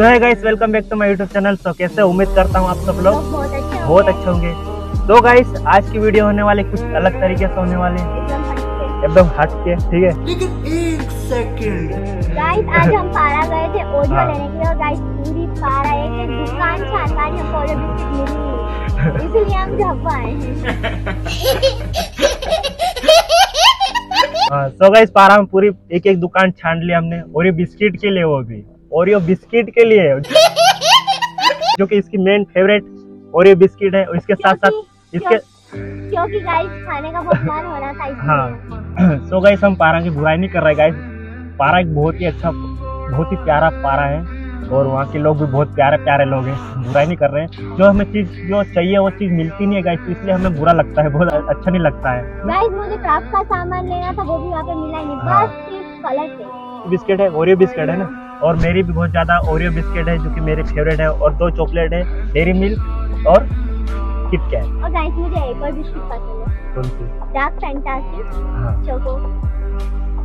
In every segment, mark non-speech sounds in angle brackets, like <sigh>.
So hi guys welcome back to my YouTube channel तो कैसे उम्मीद करता हूँ आप सब लोग बहुत अच्छे बहुत अच्छे होंगे। तो गाइस आज की वीडियो होने वाली कुछ अलग तरीके से होने वाली है। एकदम हट के ठीक है? लेकिन एक सेकंड गाइस आज हम पारा गए थे ऑडियो हाँ। लेने के लिए और गाइस पूरी पारा एक एक दुकान छानवानी हमको ऑडियो बिस्किट मिली इसलिए हम झप आए सो गाइस पारा में पूरी एक एक दुकान छान ली हमने। और ये बिस्किट के लिए वो भी। और ये बिस्किट के लिए। <laughs> जो कि इसकी मेन फेवरेट और ये बिस्किट है इसके साथ साथ इसके क्योंकि गाइस खाने का बहुत मन हो रहा था हाँ। सो गाइस हम पारा की बुराई नहीं कर रहे गाइस पारा एक बहुत ही अच्छा बहुत ही प्यारा पारा है और वहाँ के लोग भी बहुत प्यारे प्यारे लोग हैं। बुराई नहीं कर रहे हैं। जो हमें चीज़ जो चाहिए वो चीज़ मिलती नहीं है गाइस तो इसलिए हमें बुरा लगता है बहुत अच्छा नहीं लगता है। गाइस मुझे क्राफ्ट का सामान लेना था वो भी पे मिला नहीं। हाँ। बस सिर्फ़ कलर बिस्किट है ओरियो बिस्किट है ना? और मेरी भी बहुत ज़्यादा ओरियो बिस्किट है जो कि मेरी फेवरेट है और दो चॉकलेट है डेरी मिल्क और किटकैट और गाइस मुझे एक और बिस्किट पसंद है। कौन सी? डार्क फैंटासी हाँ। चोको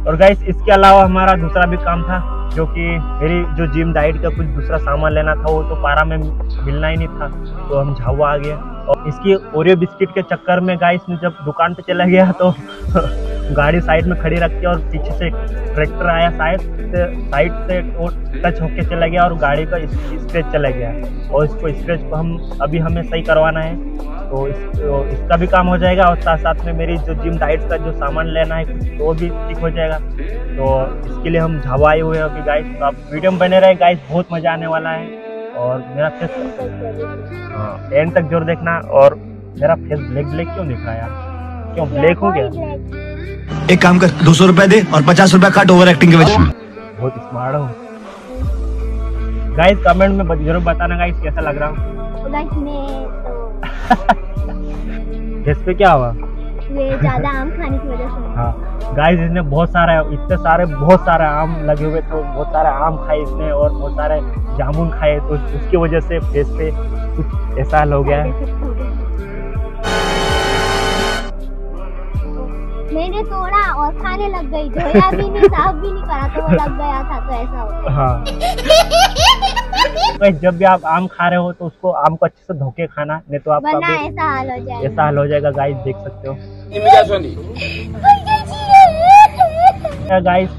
और गाइस इसके अलावा हमारा दूसरा भी काम था जो कि मेरी जो जिम डाइट का कुछ दूसरा सामान लेना था वो तो पारा में मिलना ही नहीं था तो हम झावा आ गए। और इसकी ओरियो बिस्किट के चक्कर में गाइस जब दुकान पे चला गया तो गाड़ी साइड में खड़ी रख और पीछे से ट्रैक्टर आया साइड से साइड से वो टच होके चला गया और गाड़ी का स्क्रैच चला गया। और इसको स्क्रैच को हम अभी हमें सही करवाना है। तो, इस, तो इसका भी काम हो जाएगा और साथ साथ में मेरी जो जिम डाइट का जो सामान लेना है वो भी ठीक हो जाएगा। तो इसके लिए हम झावा आए हुए हैं अभी गाइस तो आप वीडियो में बने रहे गाइस बहुत मज़ा आने वाला है। और मेरा फेस एंड तक ज़ोर देखना। और मेरा फेस ब्लैक ब्लैक क्यों दिख रहा है यार? क्यों ब्लैक हो गया? एक काम कर दो सौ रुपए दे और पचास रुपए काट ओवर एक्टिंग के वजह बहुत स्मार्ट हूँ। गाइस कमेंट में ज़रूर बताना गाइस कैसा लग रहा हूँ? तो गाइस मैं तो <laughs> पे क्या हुआ? ये ज़्यादा आम खाने की वजह से हाँ। गाइस इसने बहुत सारे इतने सारे बहुत सारे आम लगे हुए थे बहुत सारे आम खाए इसने और बहुत सारे जामुन खाए तो उसकी वजह से फेस पे कुछ ऐसा हो गया है। मैंने तोड़ा और खाने लग गई। धोया भी नहीं साफ़ भी नहीं करा तो वो लग गया था तो ऐसा हो गया। हाँ। गाइस जब भी आप आम खा रहे हो तो उसको आम को अच्छे से धो के खाना नहीं तो आपका वरना ऐसा हाल हो जाएगा। ऐसा हाल हो जाएगा गाइस देख सकते हो। गाइस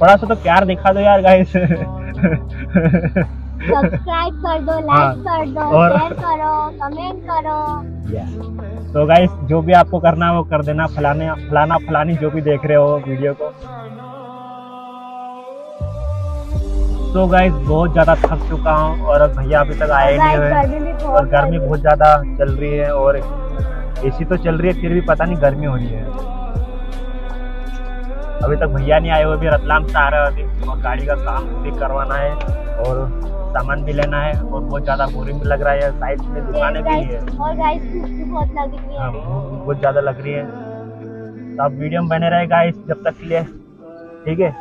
थोड़ा सा तो प्यार दिखा दो यार गाइस <laughs> सब्सक्राइब कर दो हाँ, लाइक कर दो और- शेयर करो कमेंट करो। तो गाइस जो भी आपको करना है वो कर देना। फलाने फलाना फलानी जो भी देख रहे हो वीडियो को। तो गाइस बहुत ज़्यादा थक चुका हूँ और अब भैया अभी तक आए नहीं हुए। और गर्मी बहुत ज़्यादा चल रही है और एसी तो चल रही है फिर भी पता नहीं गर्मी हो रही है। अभी तक भैया नहीं आए हुए भी रतलाम से आ रहे हैं अभी। और गाड़ी का काम भी करवाना है और सामान भी लेना है और बहुत ज़्यादा बोरिंग भी लग रहा है साइड में दुकानें भी है। और गाइस बहुत लग रही हाँ, है बहुत ज़्यादा लग रही है। तो आप वीडियो में बने रहे गाइस जब तक के लिए। ठीक है?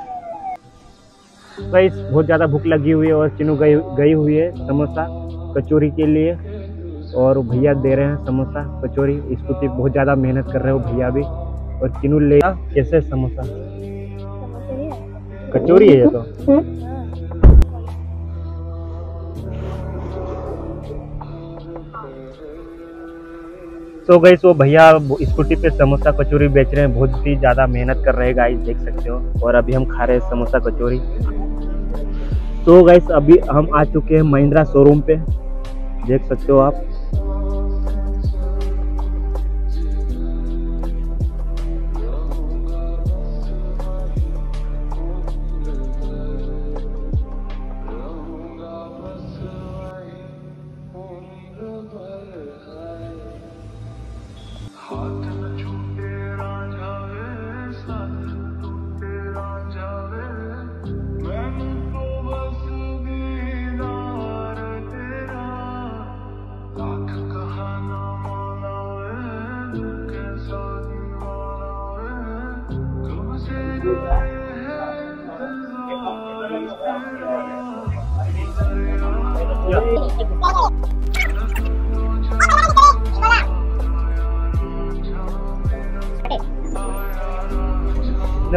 गाइस बहुत ज़्यादा भूख लगी हुई है और चिनू गई गई हुई है समोसा कचौरी के लिए। और भैया दे रहे हैं समोसा कचौरी। स्कूटी बहुत ज़्यादा मेहनत कर रहे हो भैया भी। और चिनू ले कैसे समोसा? है? कचौरी है ये तो? सो गई वो भैया स्कूटी पे समोसा कचौरी बेच रहे हैं। बहुत ही ज़्यादा मेहनत कर रहे गाइस देख सकते हो। और अभी हम खा रहे हैं समोसा कचौरी। तो गाइस अभी हम आ चुके हैं महिंद्रा शोरूम पे। देख सकते हो आप।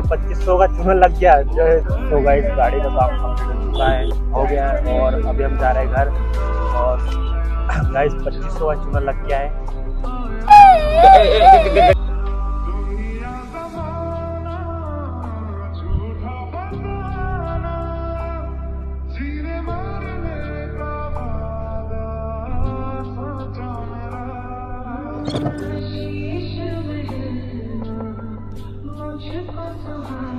पच्चीस सौ का चूना लग गया जो है तो गाइस गाड़ी का काम कंप्लीट हो चुका है हो गया है और अभी हम जा रहे हैं घर और गाइस पच्चीस सौ का चूना लग गया है Thank you.